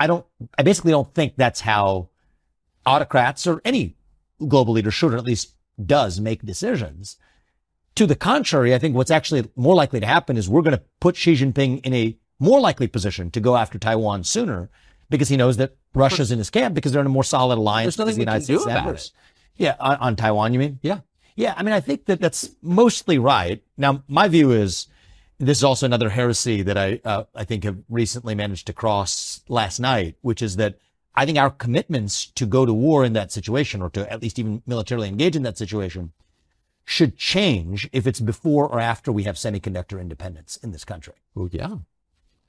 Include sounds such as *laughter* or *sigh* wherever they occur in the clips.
I don't, I basically don't think that's how autocrats or any global leader should, or at least does make decisions. To the contrary, I think what's actually more likely to happen is we're going to put Xi Jinping in a more likely position to go after Taiwan sooner because he knows that Russia's in his camp because they're in a more solid alliance. There's nothing the United do States about members. it. Yeah, on, on Taiwan, you mean? Yeah. Yeah, I mean, I think that that's mostly right. Now, my view is this is also another heresy that I uh, I think have recently managed to cross last night, which is that I think our commitments to go to war in that situation, or to at least even militarily engage in that situation, should change if it's before or after we have semiconductor independence in this country. Well, yeah.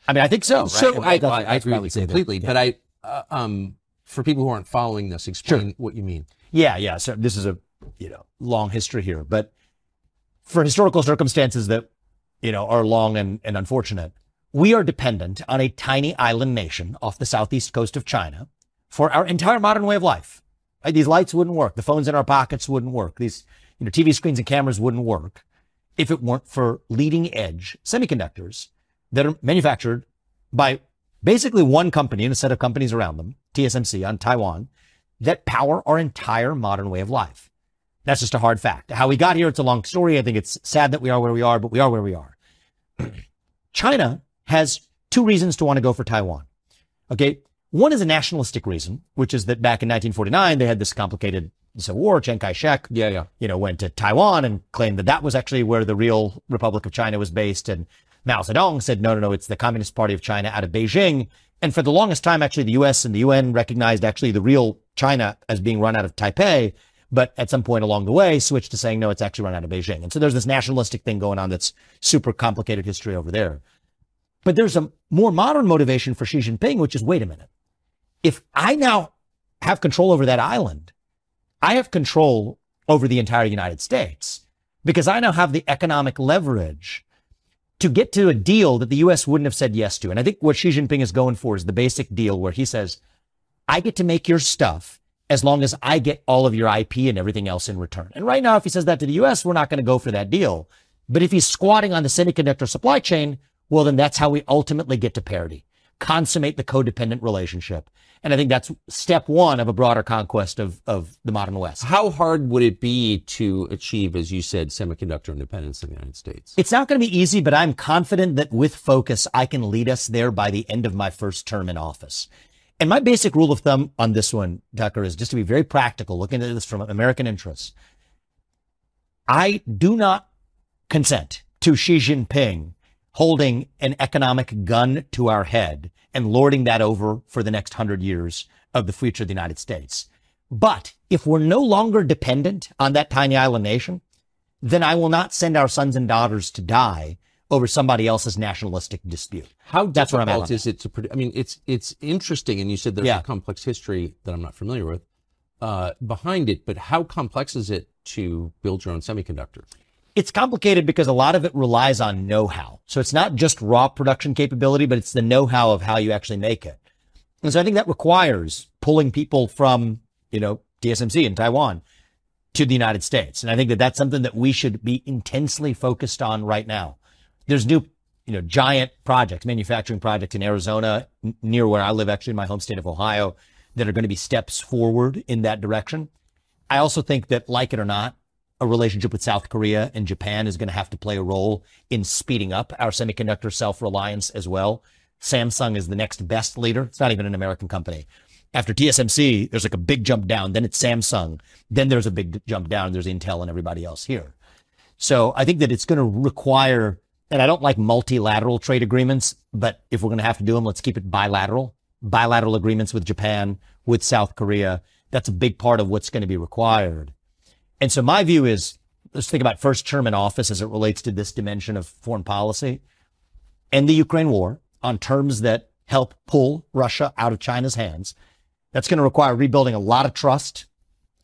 I mean, I think so. Right? So I, I, I agree with you completely, but I, uh, um, for people who aren't following this, explain what you mean. Yeah, yeah. So this is a you know long history here, but for historical circumstances that you know are long and, and unfortunate, we are dependent on a tiny island nation off the southeast coast of China for our entire modern way of life. Right? These lights wouldn't work. The phones in our pockets wouldn't work. These you know TV screens and cameras wouldn't work if it weren't for leading edge semiconductors that are manufactured by basically one company and a set of companies around them, TSMC on Taiwan, that power our entire modern way of life. That's just a hard fact. How we got here, it's a long story. I think it's sad that we are where we are, but we are where we are. *clears throat* China has two reasons to want to go for Taiwan. Okay. One is a nationalistic reason, which is that back in 1949, they had this complicated civil war. Chiang Kai-shek, Yeah, yeah. you know, went to Taiwan and claimed that that was actually where the real Republic of China was based. And Mao Zedong said, no, no, no, it's the Communist Party of China out of Beijing. And for the longest time, actually, the US and the UN recognized actually the real China as being run out of Taipei. But at some point along the way, switched to saying, no, it's actually run out of Beijing. And so there's this nationalistic thing going on that's super complicated history over there. But there's a more modern motivation for Xi Jinping, which is, wait a minute. If I now have control over that island, I have control over the entire United States because I now have the economic leverage to get to a deal that the U.S. wouldn't have said yes to. And I think what Xi Jinping is going for is the basic deal where he says, I get to make your stuff as long as I get all of your IP and everything else in return. And right now, if he says that to the U.S., we're not going to go for that deal. But if he's squatting on the semiconductor supply chain, well, then that's how we ultimately get to parity, consummate the codependent relationship. And I think that's step one of a broader conquest of, of the modern West. How hard would it be to achieve, as you said, semiconductor independence in the United States? It's not going to be easy, but I'm confident that with focus, I can lead us there by the end of my first term in office. And my basic rule of thumb on this one, Tucker, is just to be very practical, looking at this from American interests. I do not consent to Xi Jinping holding an economic gun to our head and lording that over for the next hundred years of the future of the United States. But if we're no longer dependent on that tiny island nation, then I will not send our sons and daughters to die over somebody else's nationalistic dispute. How That's what I'm at is it to produce? I mean, it's it's interesting, and you said there's Yeah. a complex history that I'm not familiar with uh, behind it. But how complex is it to build your own semiconductor? It's complicated because a lot of it relies on know-how. So it's not just raw production capability, but it's the know-how of how you actually make it. And so I think that requires pulling people from, you know, TSMC in Taiwan to the United States. And I think that that's something that we should be intensely focused on right now. There's new, you know, giant projects, manufacturing projects in Arizona, n- near where I live, actually in my home state of Ohio, that are going to be steps forward in that direction. I also think that, like it or not, a relationship with South Korea and Japan is going to have to play a role in speeding up our semiconductor self-reliance as well. Samsung is the next best leader. It's not even an American company. After TSMC, there's like a big jump down. Then it's Samsung. Then there's a big jump down. There's Intel and everybody else here. So I think that it's going to require, and I don't like multilateral trade agreements, but if we're going to have to do them, let's keep it bilateral. Bilateral agreements with Japan, with South Korea. That's a big part of what's going to be required. And so my view is, let's think about first term in office as it relates to this dimension of foreign policy. End the Ukraine war on terms that help pull Russia out of China's hands. That's going to require rebuilding a lot of trust.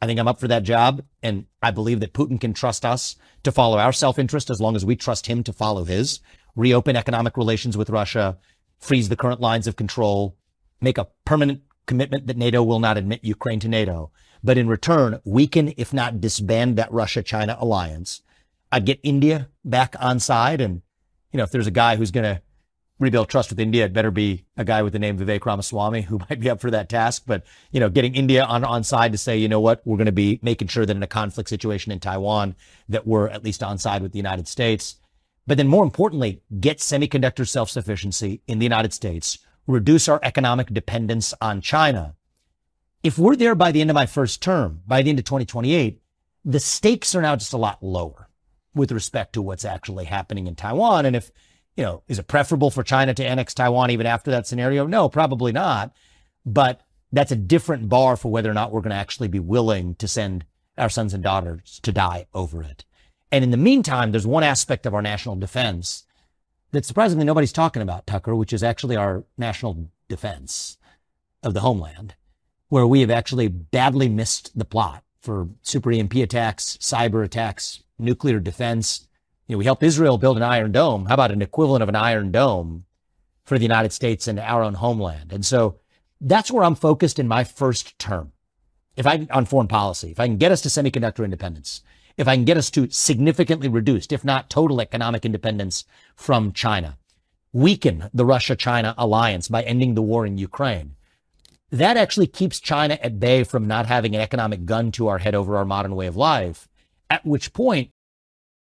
I think I'm up for that job. And I believe that Putin can trust us to follow our self-interest as long as we trust him to follow his. Reopen economic relations with Russia, freeze the current lines of control, make a permanent commitment that NATO will not admit Ukraine to NATO. But in return, weaken, if not disband that Russia-China alliance. I'd get India back on side. And, you know, if there's a guy who's going to rebuild trust with India, it better be a guy with the name Vivek Ramaswamy who *laughs* might be up for that task. But, you know, getting India on, on side to say, you know what, we're going to be making sure that in a conflict situation in Taiwan, that we're at least on side with the United States. But then more importantly, get semiconductor self-sufficiency in the United States, reduce our economic dependence on China. If we're there by the end of my first term, by the end of 2028, the stakes are now just a lot lower with respect to what's actually happening in Taiwan. And if you know, is it preferable for China to annex Taiwan even after that scenario? No, probably not. But that's a different bar for whether or not we're going to actually be willing to send our sons and daughters to die over it. And in the meantime, there's one aspect of our national defense that surprisingly nobody's talking about, Tucker, which is actually our national defense of the homeland, where we have actually badly missed the plot for super EMP attacks, cyber attacks, nuclear defense, you know, we helped Israel build an Iron Dome. How about an equivalent of an Iron Dome for the United States and our own homeland? And so that's where I'm focused in my first term. If I, on foreign policy, if I can get us to semiconductor independence, if I can get us to significantly reduced, if not total economic independence from China, weaken the Russia-China alliance by ending the war in Ukraine, that actually keeps China at bay from not having an economic gun to our head over our modern way of life. At which point